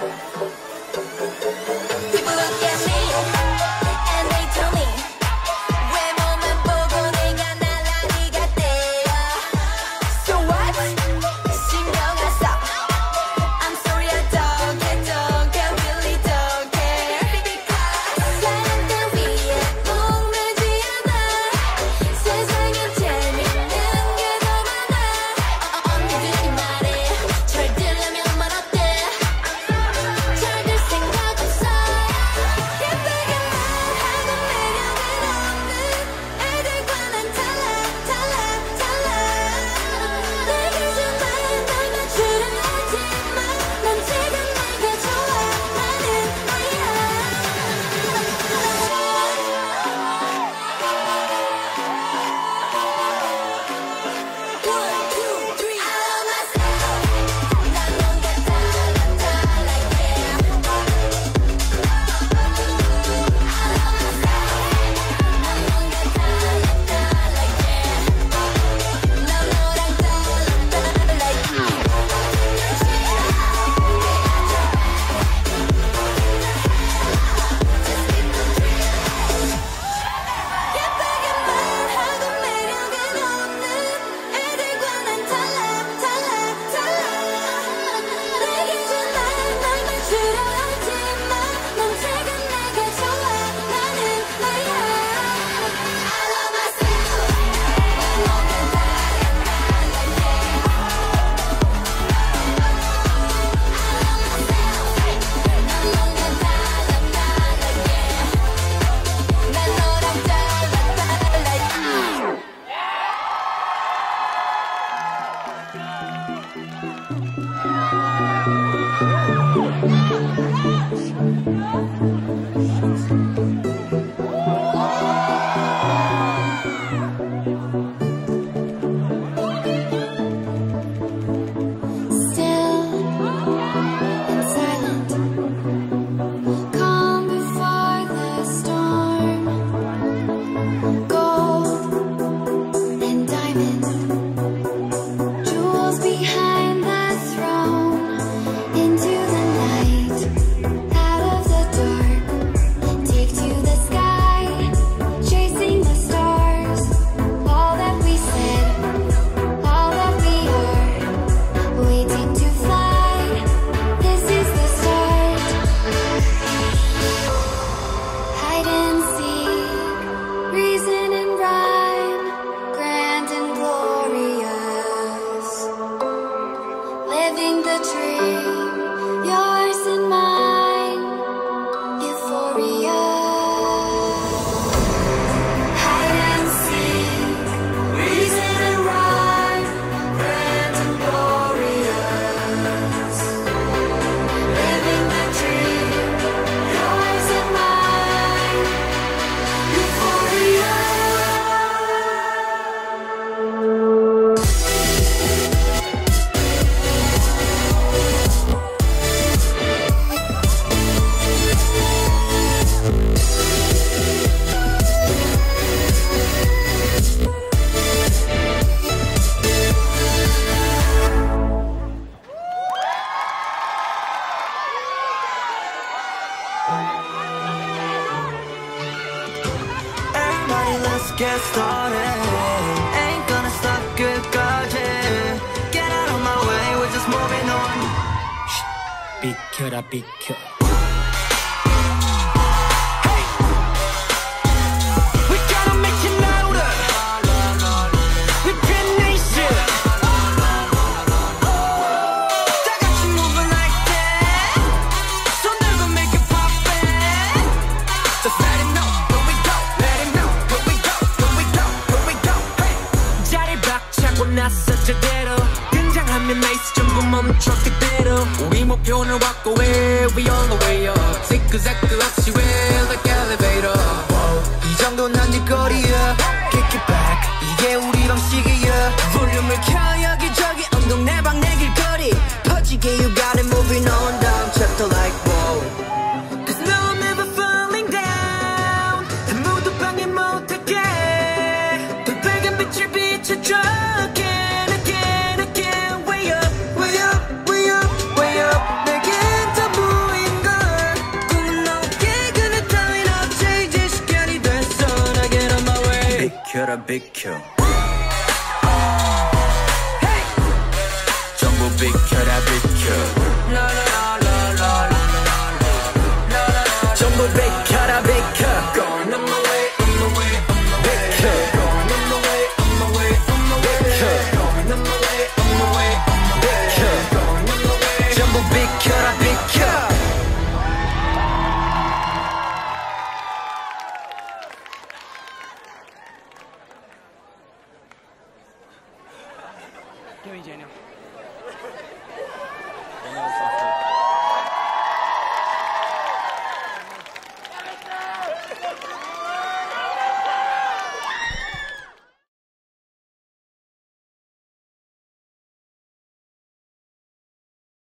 うん。Obrigado. Get started. Ain't gonna stop 끝까지 Get out of my way, we're just moving on. 비켜라 비켜 모든 레이스 전부 멈춰 그대로 우리 목표는 walk away We all the way up. Zigzag 없이 we're like a big kill. Hey. Big kill, that big kill. No, no. Give me